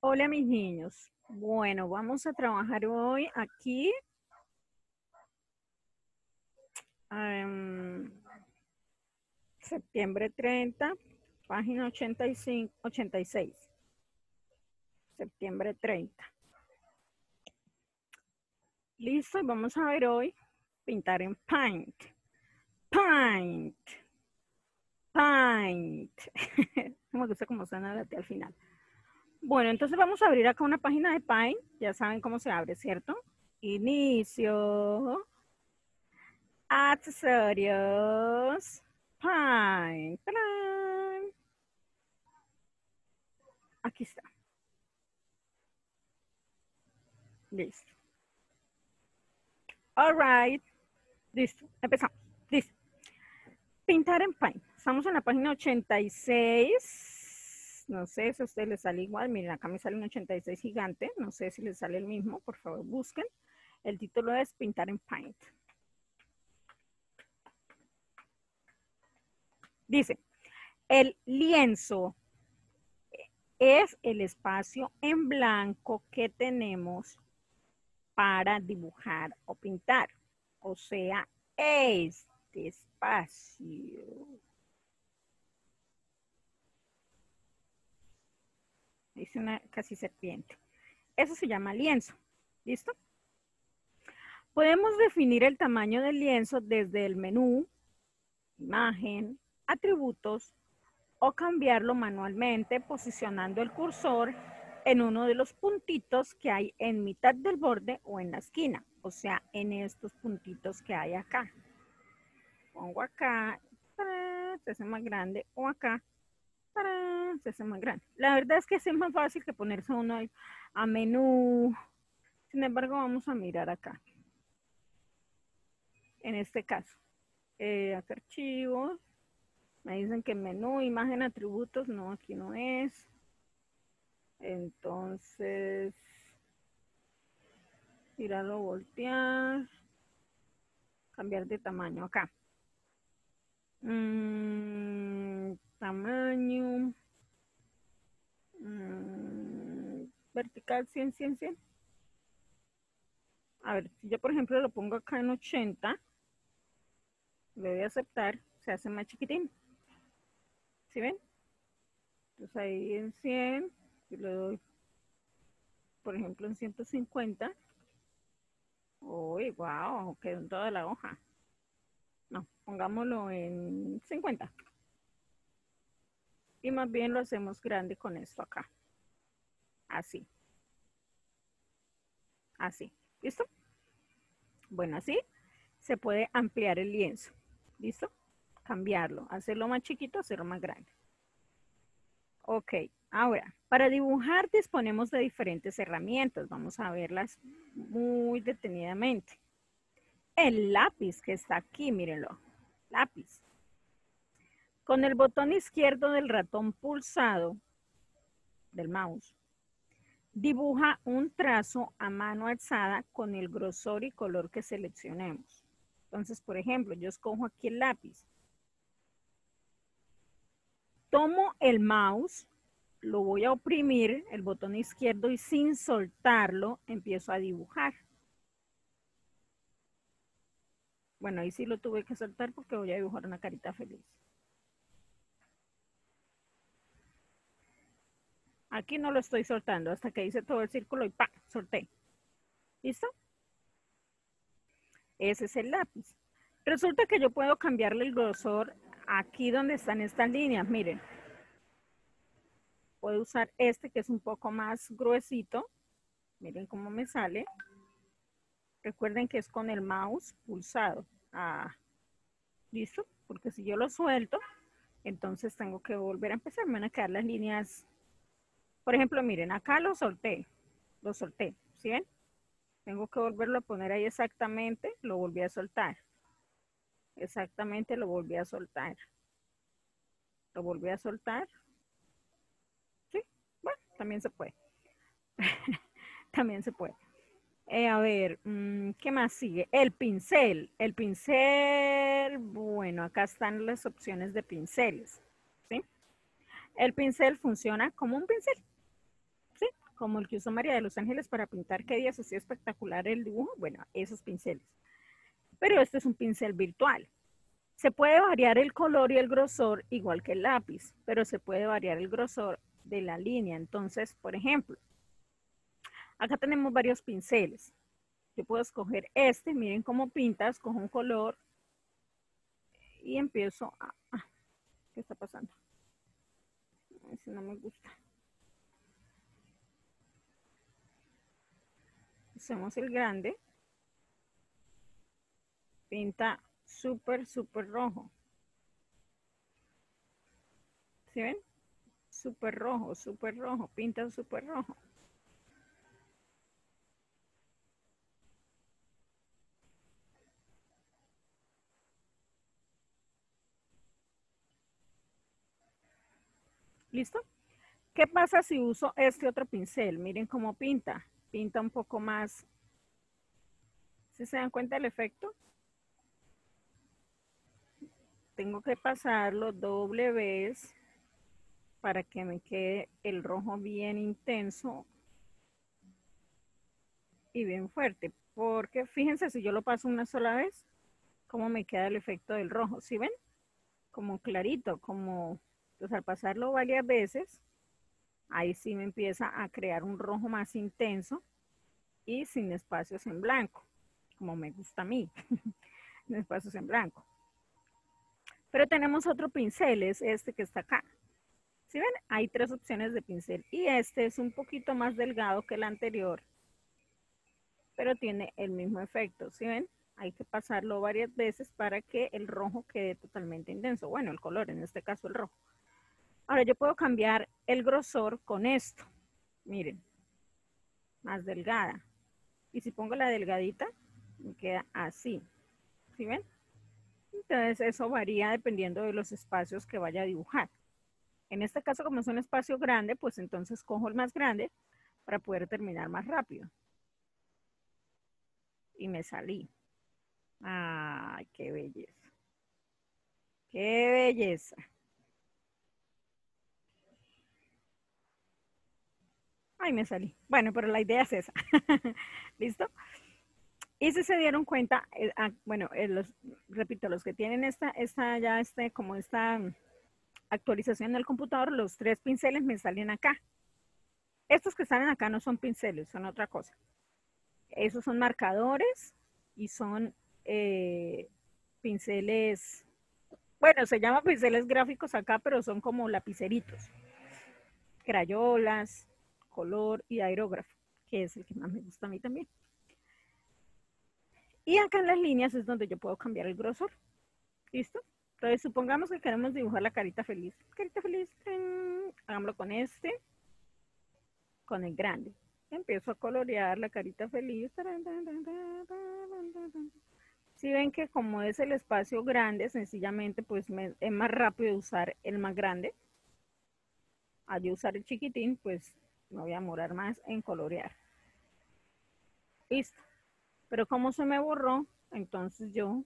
Hola mis niños. Bueno, vamos a trabajar hoy aquí. em, septiembre 30, página 85, 86. Septiembre 30. Listo, vamos a ver hoy pintar en Paint. Paint. Paint. Me gusta cómo suena la T al final. Bueno, entonces vamos a abrir acá una página de Paint. Ya saben cómo se abre, ¿cierto? Inicio. Accesorios. Paint. ¡Tarán! Aquí está. Listo. All right. Listo. Empezamos. Listo. Pintar en Paint. Estamos en la página 86. No sé si a ustedes les sale igual. Miren, acá me sale un 86 gigante. No sé si les sale el mismo. Por favor, busquen. El título es Pintar en Paint. Dice, el lienzo es el espacio en blanco que tenemos para dibujar o pintar. O sea, este espacio. Dice una casi serpiente. Eso se llama lienzo. ¿Listo? Podemos definir el tamaño del lienzo desde el menú, imagen, atributos o cambiarlo manualmente posicionando el cursor en uno de los puntitos que hay en mitad del borde o en la esquina, o sea, en estos puntitos que hay acá. Pongo acá, se hace más grande, o acá. Se hace más grande. La verdad es que es más fácil que ponerse uno ahí a menú. Sin embargo, vamos a mirar acá. En este caso, eh, acá archivos, me dicen que menú, imagen, atributos, no, aquí no es. Entonces, tirarlo, voltear, cambiar de tamaño acá. Mm, tamaño. Mm, vertical 100, 100, 100. A ver, si yo por ejemplo lo pongo acá en 80, le voy a aceptar, se hace más chiquitín. ¿Sí ven? Entonces ahí en 100, y le doy, por ejemplo, en 150. Uy, wow, quedó en toda la hoja. No, pongámoslo en 50. Y más bien lo hacemos grande con esto acá. Así. Así. ¿Listo? Bueno, así se puede ampliar el lienzo. ¿Listo? Cambiarlo, hacerlo más chiquito, hacerlo más grande. Ok, ahora, para dibujar disponemos de diferentes herramientas. Vamos a verlas muy detenidamente. El lápiz que está aquí, mírenlo. Lápiz. Con el botón izquierdo del ratón pulsado del mouse, dibuja un trazo a mano alzada con el grosor y color que seleccionemos. Entonces, por ejemplo, yo escojo aquí el lápiz. Tomo el mouse, lo voy a oprimir, el botón izquierdo, y sin soltarlo, empiezo a dibujar. Bueno, ahí sí lo tuve que soltar porque voy a dibujar una carita feliz. Aquí no lo estoy soltando hasta que hice todo el círculo y ¡pa! Solté. ¿Listo? Ese es el lápiz. Resulta que yo puedo cambiarle el grosor aquí donde están estas líneas. Miren. Puedo usar este que es un poco más gruesito. Miren cómo me sale. Recuerden que es con el mouse pulsado. Ah, ¿Listo? Porque si yo lo suelto, entonces tengo que volver a empezar. Me van a quedar las líneas por ejemplo, miren, acá lo solté, lo solté, ¿sí ven? Tengo que volverlo a poner ahí exactamente, lo volví a soltar. Exactamente, lo volví a soltar. Lo volví a soltar. Sí, bueno, también se puede. también se puede. Eh, a ver, mm, ¿qué más sigue? El pincel. El pincel, bueno, acá están las opciones de pinceles. ¿sí? El pincel funciona como un pincel como el que usó María de los Ángeles para pintar qué días así espectacular el dibujo, bueno, esos pinceles. Pero este es un pincel virtual. Se puede variar el color y el grosor igual que el lápiz, pero se puede variar el grosor de la línea. Entonces, por ejemplo, acá tenemos varios pinceles. Yo puedo escoger este, miren cómo pinta, escojo un color y empiezo a... Ah, ¿Qué está pasando? Si no me gusta. Hacemos el grande. Pinta súper, súper rojo. ¿Sí ven? Súper rojo, súper rojo, pinta súper rojo. ¿Listo? ¿Qué pasa si uso este otro pincel? Miren cómo pinta. Pinta un poco más. ¿Sí se dan cuenta del efecto? Tengo que pasarlo doble vez para que me quede el rojo bien intenso y bien fuerte. Porque fíjense, si yo lo paso una sola vez, cómo me queda el efecto del rojo. ¿Sí ven? Como clarito, como entonces, al pasarlo varias veces, ahí sí me empieza a crear un rojo más intenso y sin espacios en blanco, como me gusta a mí, sin espacios en blanco. Pero tenemos otro pincel, es este que está acá. ¿Sí ven? Hay tres opciones de pincel y este es un poquito más delgado que el anterior, pero tiene el mismo efecto, ¿sí ven? Hay que pasarlo varias veces para que el rojo quede totalmente intenso. Bueno, el color, en este caso el rojo. Ahora yo puedo cambiar el grosor con esto. Miren, más delgada. Y si pongo la delgadita, me queda así. ¿Sí ven? Entonces eso varía dependiendo de los espacios que vaya a dibujar. En este caso, como es un espacio grande, pues entonces cojo el más grande para poder terminar más rápido. Y me salí. ¡Ay, qué belleza! ¡Qué belleza! Ay, me salí. Bueno, pero la idea es esa. ¿Listo? Y si se dieron cuenta, eh, ah, bueno, eh, los, repito, los que tienen esta, esta ya este, como esta actualización del computador, los tres pinceles me salen acá. Estos que salen acá no son pinceles, son otra cosa. Esos son marcadores y son eh, pinceles, bueno, se llaman pinceles gráficos acá, pero son como lapiceritos, crayolas, color y aerógrafo, que es el que más me gusta a mí también. Y acá en las líneas es donde yo puedo cambiar el grosor. ¿Listo? Entonces, supongamos que queremos dibujar la carita feliz. Carita feliz, hagámoslo con este, con el grande. Empiezo a colorear la carita feliz. Si ven que como es el espacio grande, sencillamente pues es más rápido usar el más grande. Al usar el chiquitín, pues no voy a morar más en colorear. Listo. Pero como se me borró, entonces yo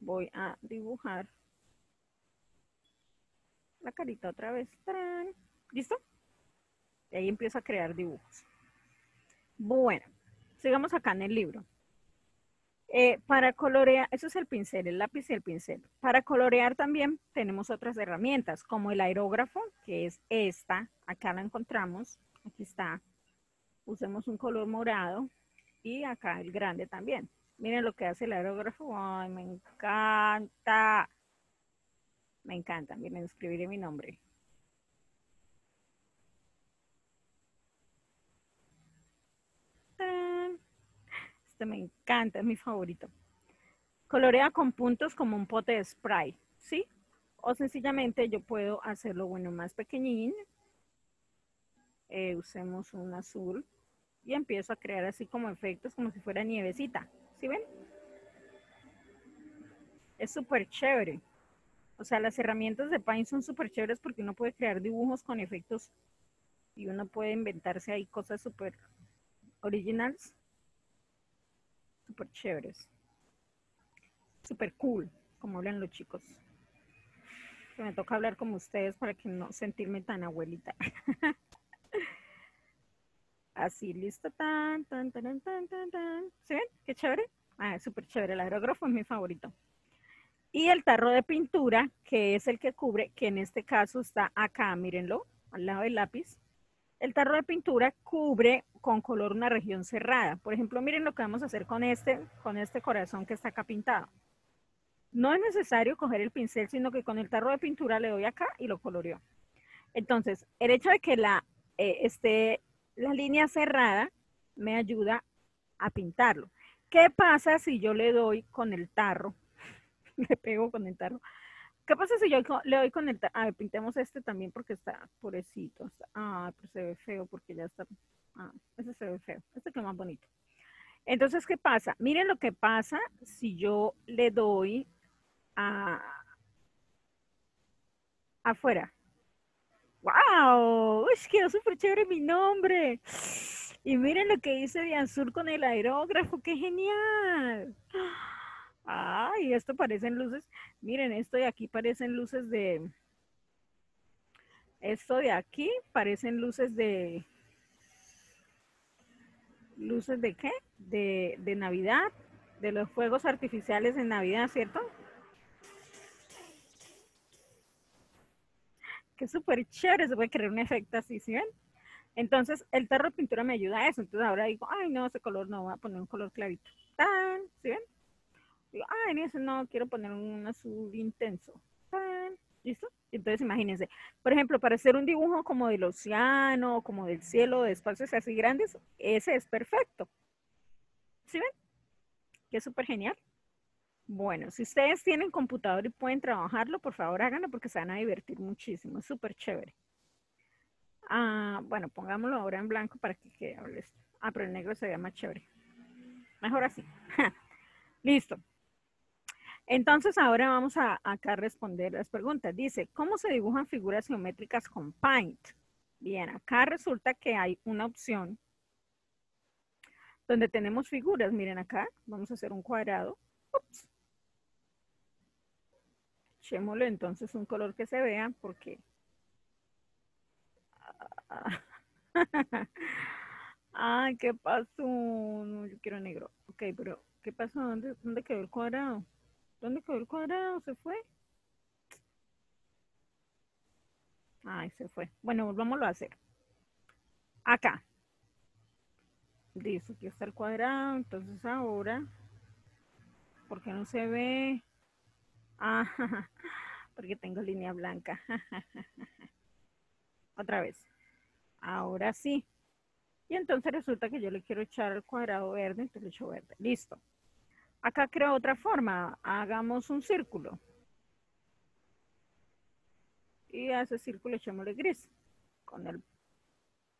voy a dibujar la carita otra vez. ¿Listo? Y ahí empiezo a crear dibujos. Bueno, sigamos acá en el libro. Eh, para colorear, eso es el pincel, el lápiz y el pincel. Para colorear también tenemos otras herramientas, como el aerógrafo, que es esta. Acá la encontramos. Aquí está. Usemos un color morado. Y acá el grande también. Miren lo que hace el aerógrafo. Ay, me encanta. Me encanta. Miren, escribiré mi nombre. Me encanta, es mi favorito. Colorea con puntos como un pote de spray, ¿sí? O sencillamente yo puedo hacerlo, bueno, más pequeñín. Eh, usemos un azul. Y empiezo a crear así como efectos, como si fuera nievecita. ¿Sí ven? Es súper chévere. O sea, las herramientas de Paint son súper chéveres porque uno puede crear dibujos con efectos y uno puede inventarse ahí cosas súper originales súper chéveres. Súper cool, como hablan los chicos. me toca hablar como ustedes para que no sentirme tan abuelita. así, listo, tan, tan, tan, tan, tan, tan. ¿Sí ven? Qué chévere. Ah, súper chévere, el aerógrafo es mi favorito. Y el tarro de pintura, que es el que cubre, que en este caso está acá, mírenlo, al lado del lápiz. El tarro de pintura cubre con color una región cerrada. Por ejemplo, miren lo que vamos a hacer con este, con este corazón que está acá pintado. No es necesario coger el pincel, sino que con el tarro de pintura le doy acá y lo coloreo. Entonces, el hecho de que la, eh, esté la línea cerrada me ayuda a pintarlo. ¿Qué pasa si yo le doy con el tarro? le pego con el tarro. ¿Qué pasa si yo le doy con el tarro? A ver, pintemos este también porque está pobrecito. ah, pero se ve feo porque ya está. Ah, ese se ve feo. Este que más bonito. Entonces, ¿qué pasa? Miren lo que pasa si yo le doy a, afuera. ¡Wow! ¡Uy, quedó súper chévere mi nombre! Y miren lo que hice de azul con el aerógrafo, ¡qué genial! ¡Ay, esto parecen luces! Miren, esto de aquí parecen luces de... Esto de aquí parecen luces de... ¿Luces de qué? De, de Navidad, de los fuegos artificiales de Navidad, ¿cierto? que súper chévere, se puede crear un efecto así, ¿sí ven? Entonces, el tarro de pintura me ayuda a eso. Entonces, ahora digo, ay, no, ese color no, voy a poner un color clarito. ¡Tan! ¿Sí ven? Digo, ay, en ese no, quiero poner un azul intenso. ¡Tan! ¿Listo? Entonces, imagínense. Por ejemplo, para hacer un dibujo como del océano, como del cielo, de espacios así grandes, ese es perfecto. ¿Sí ven? Que es súper genial. Bueno, si ustedes tienen computador y pueden trabajarlo, por favor háganlo porque se van a divertir muchísimo. Es súper chévere. Ah, bueno, pongámoslo ahora en blanco para que quede. Ah, pero el negro se vea más chévere. Mejor así. Listo. Entonces ahora vamos a acá responder las preguntas. Dice, ¿cómo se dibujan figuras geométricas con Paint? Bien, acá resulta que hay una opción donde tenemos figuras. Miren acá, vamos a hacer un cuadrado. Ups echémosle entonces un color que se vea porque... Ay, ¿qué pasó? No, yo quiero negro. Ok, pero ¿qué pasó? ¿Dónde, ¿Dónde quedó el cuadrado? ¿Dónde quedó el cuadrado? ¿Se fue? Ay, se fue. Bueno, volvámoslo a hacer. Acá. Dice, aquí está el cuadrado. Entonces ahora, ¿por qué no se ve? Ah, porque tengo línea blanca. Otra vez. Ahora sí. Y entonces resulta que yo le quiero echar el cuadrado verde, entonces le echo verde. Listo. Acá creo otra forma. Hagamos un círculo. Y a ese círculo echémosle gris. Con el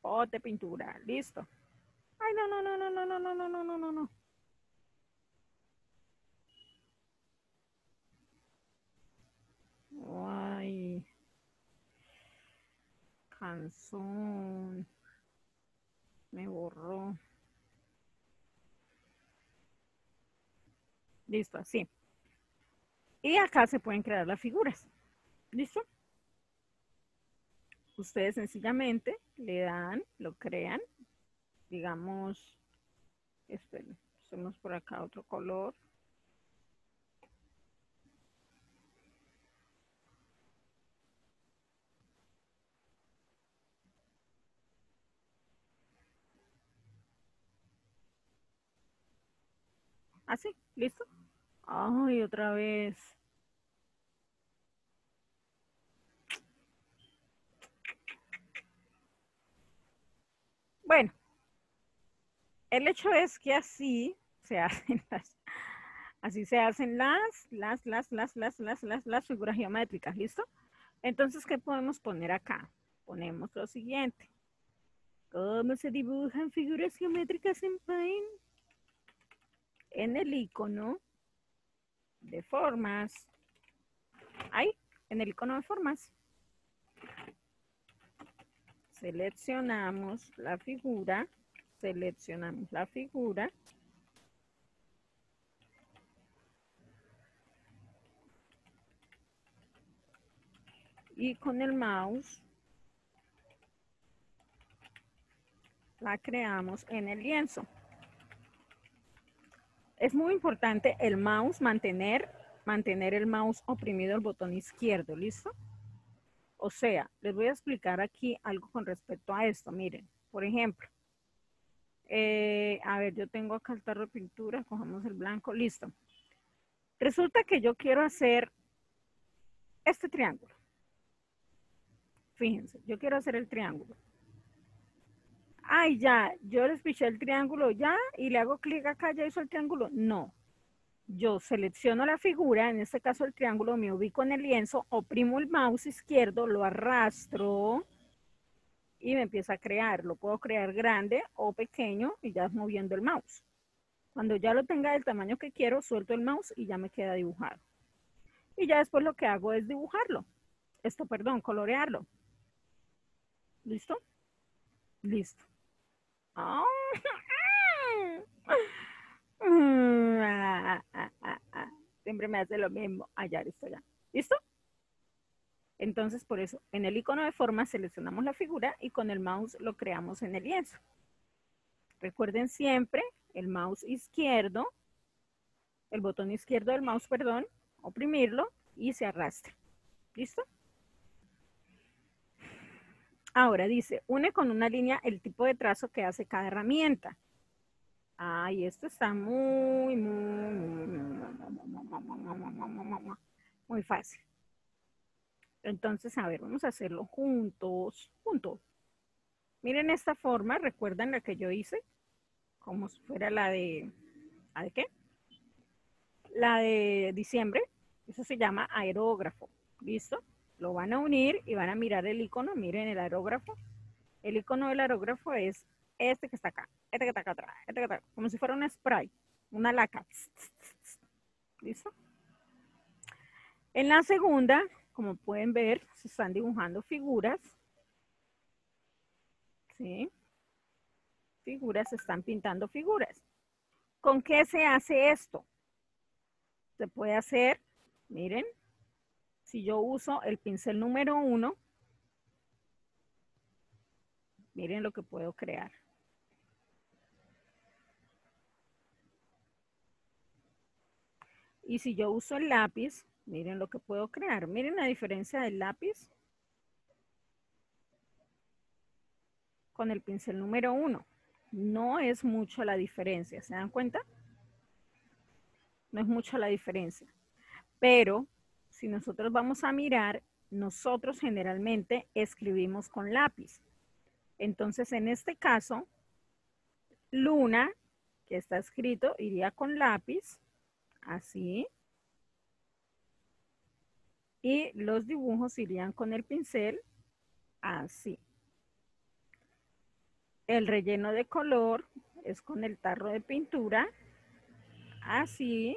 pote pintura. Listo. Ay, no, no, no, no, no, no, no, no, no, no, no. Ay. Canzón. Me borró. Listo, así. Y acá se pueden crear las figuras. ¿Listo? Ustedes sencillamente le dan, lo crean. Digamos, esperen, hacemos por acá otro color. Así, ¿listo? Ay, otra vez. Bueno, el hecho es que así se hacen las, así se hacen las, las, las, las, las, las, las, las figuras geométricas, ¿listo? Entonces, ¿qué podemos poner acá? Ponemos lo siguiente. ¿Cómo se dibujan figuras geométricas en Paint? en el icono de formas, ahí, en el icono de formas, seleccionamos la figura, seleccionamos la figura, y con el mouse la creamos en el lienzo. Es muy importante el mouse, mantener, mantener el mouse oprimido el botón izquierdo, ¿listo? O sea, les voy a explicar aquí algo con respecto a esto. Miren, por ejemplo, eh, a ver, yo tengo acá el tarro de pintura, cojamos el blanco, listo. Resulta que yo quiero hacer este triángulo. Fíjense, yo quiero hacer el triángulo. Ay, ya, yo les piché el triángulo ya y le hago clic acá, ya hizo el triángulo. No. Yo selecciono la figura, en este caso el triángulo, me ubico en el lienzo, oprimo el mouse izquierdo, lo arrastro y me empieza a crear. Lo puedo crear grande o pequeño y ya moviendo el mouse. Cuando ya lo tenga del tamaño que quiero, suelto el mouse y ya me queda dibujado. Y ya después lo que hago es dibujarlo. Esto, perdón, colorearlo. ¿Listo? Listo. Siempre me hace lo mismo. Allá, listo ya. ¿Listo? Entonces, por eso, en el icono de forma seleccionamos la figura y con el mouse lo creamos en el lienzo. Recuerden siempre el mouse izquierdo, el botón izquierdo del mouse, perdón, oprimirlo y se arrastra. ¿Listo? Ahora dice, une con una línea el tipo de trazo que hace cada herramienta. Ay, esto está muy, muy, muy, muy fácil. Entonces, a ver, vamos a hacerlo juntos, juntos. Miren esta forma, ¿recuerdan la que yo hice? Como si fuera la de, ¿la de qué? La de diciembre. Eso se llama aerógrafo. ¿Listo? Lo van a unir y van a mirar el icono. Miren el aerógrafo. El icono del aerógrafo es este que está acá, este que está acá atrás, este que está como si fuera un spray, una laca. ¿Listo? En la segunda, como pueden ver, se están dibujando figuras. ¿Sí? Figuras, se están pintando figuras. ¿Con qué se hace esto? Se puede hacer, miren, si yo uso el pincel número uno, miren lo que puedo crear. Y si yo uso el lápiz, miren lo que puedo crear. Miren la diferencia del lápiz con el pincel número uno. No es mucho la diferencia, ¿se dan cuenta? No es mucho la diferencia. Pero si nosotros vamos a mirar, nosotros generalmente escribimos con lápiz. Entonces, en este caso, luna, que está escrito, iría con lápiz, así. Y los dibujos irían con el pincel, así. El relleno de color es con el tarro de pintura, así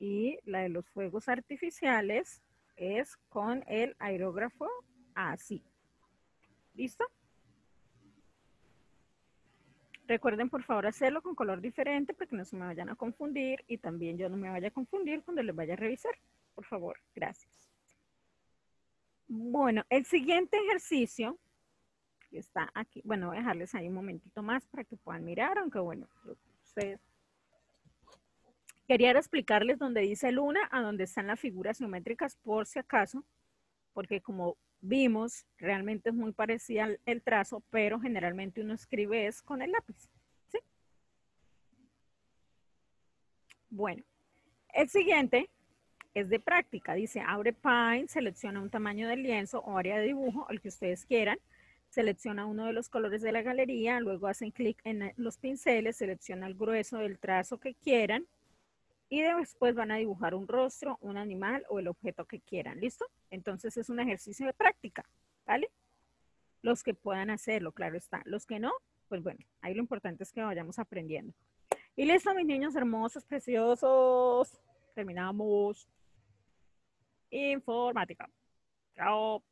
y la de los fuegos artificiales es con el aerógrafo así. ¿Listo? Recuerden por favor hacerlo con color diferente para que no se me vayan a confundir y también yo no me vaya a confundir cuando les vaya a revisar. Por favor, gracias. Bueno, el siguiente ejercicio está aquí. Bueno, voy a dejarles ahí un momentito más para que puedan mirar, aunque bueno, ustedes Quería explicarles dónde dice luna, a dónde están las figuras geométricas por si acaso, porque como vimos, realmente es muy parecida el trazo, pero generalmente uno escribe es con el lápiz. ¿sí? Bueno, el siguiente es de práctica. Dice, abre Paint, selecciona un tamaño del lienzo o área de dibujo, el que ustedes quieran. Selecciona uno de los colores de la galería, luego hacen clic en los pinceles, selecciona el grueso del trazo que quieran y después van a dibujar un rostro, un animal o el objeto que quieran, ¿listo? Entonces es un ejercicio de práctica, ¿vale? Los que puedan hacerlo, claro está. Los que no, pues bueno, ahí lo importante es que vayamos aprendiendo. Y listo, mis niños hermosos, preciosos. Terminamos. Informática. Chao.